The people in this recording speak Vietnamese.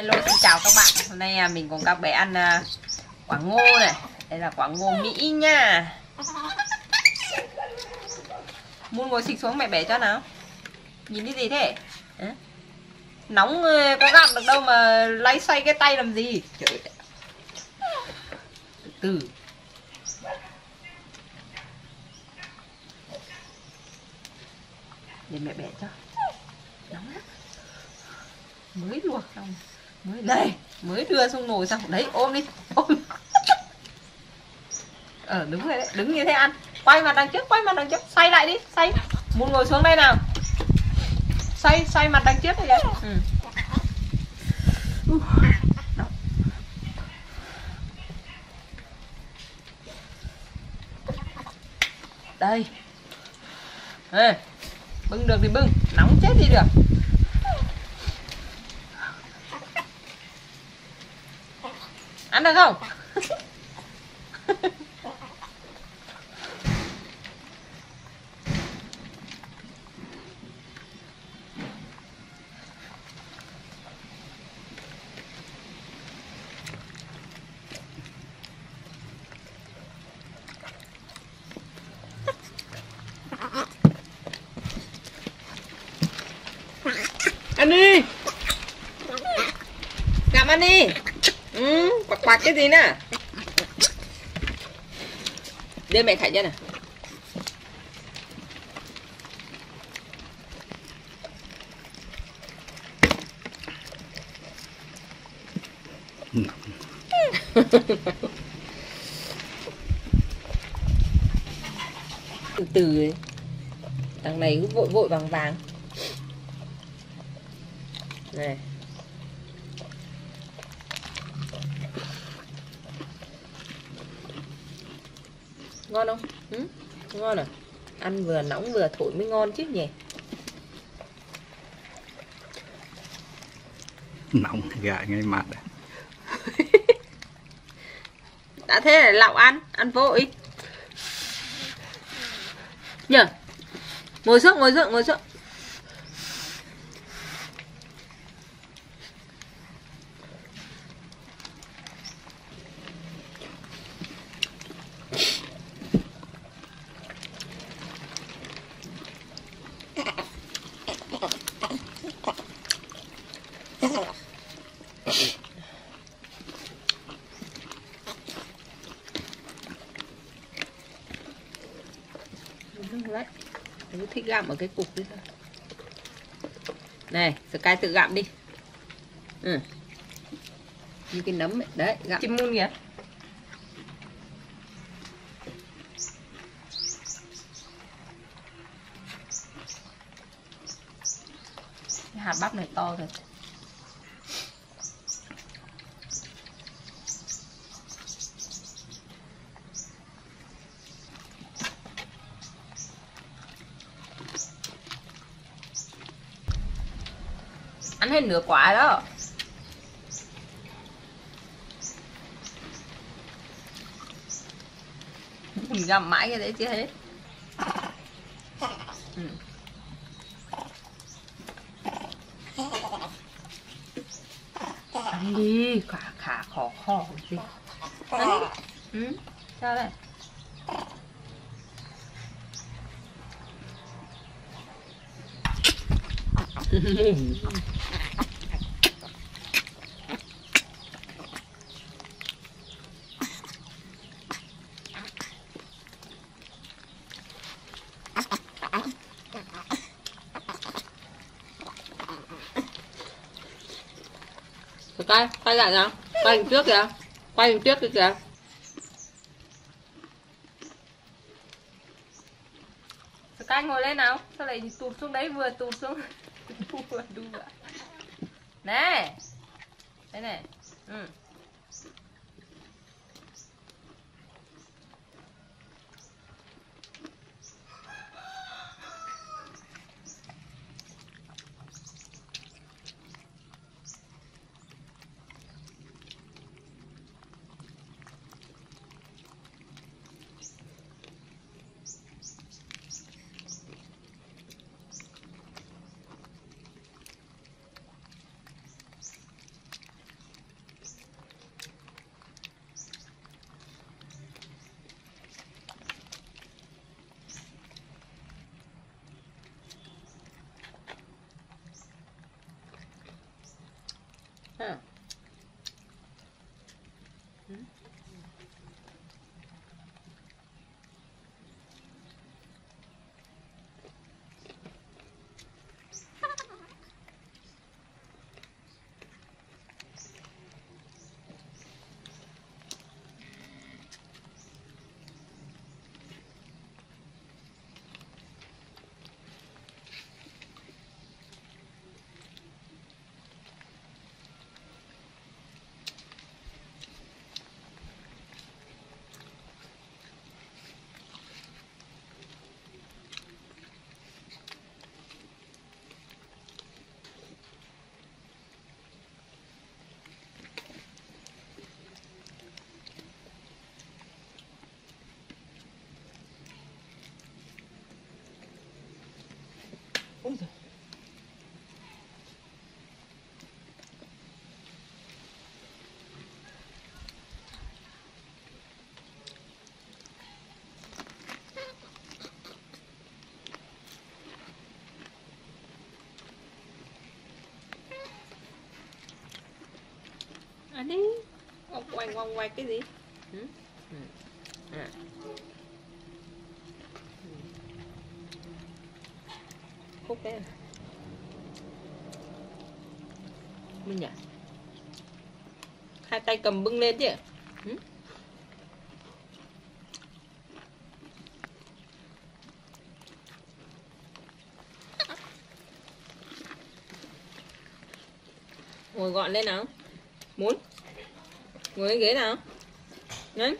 Hello xin chào các bạn. Hôm nay à, mình cùng các bé ăn à, quả ngô này. Đây là quả ngô Mỹ nha. Muốn ngồi xịch xuống mẹ bẻ cho nào. Nhìn cái gì thế? Nóng ờ, có gặm được đâu mà lấy xoay cái tay làm gì? Trời ơi. Từ từ. Để mẹ bẻ cho. Nóng lắm. Mới luộc xong mới này mới đưa xuống nồi xong. Đấy ôm đi ôm. Ờ đúng rồi đấy đứng như thế ăn. Quay mặt đằng trước quay mặt đằng trước. Xoay lại đi xoay. Muốn ngồi xuống đây nào. Xoay xoay mặt đằng trước này ừ. Đây. Ê, bưng được thì bưng nóng chết đi được. Ăn được không? Ăn đi. Gặm ăn đi ừ, quạt quạt cái gì nè? Đưa mẹ thảy cho nè từ từ ấy. thằng này cứ vội vội vàng vàng. Này. Ngon không? Ừ? ngon à? Ăn vừa nóng vừa thổi mới ngon chứ nhỉ? Nóng gà ngay mặt à. đã thế là lạo ăn ăn vội nhờ. Ngồi xuống ngồi xuống ngồi xuống đấy cứ thích gặm ở cái cục đi thôi. Này Sky tự gặm đi. Ừ. như cái nấm ấy. đấy gặm. Chim mun kìa. Cái hạt bắp này to rồi ăn hết nửa quả đó mình gặm mãi cái đấy chứ hết ừ. ăn đi, khả khả khó khó gì ăn ừ. sao đây quay quay lại nào. Quay đằng trước kìa. Quay đằng trước kìa. Sky ngồi lên nào. Sao lại tụt xuống đấy, vừa tụt xuống. Vừa đu lại. Nè. Đây này. Ừ. Ôi giời. Đi Ông quanh quanh quanh cái gì ừ? Ừ. À. khúc đấy mình à? nhỉ? Hai tay cầm bưng lên chứ ừ? Ngồi gọn lên nào. Muốn? Ngồi lên ghế nào. Nhanh.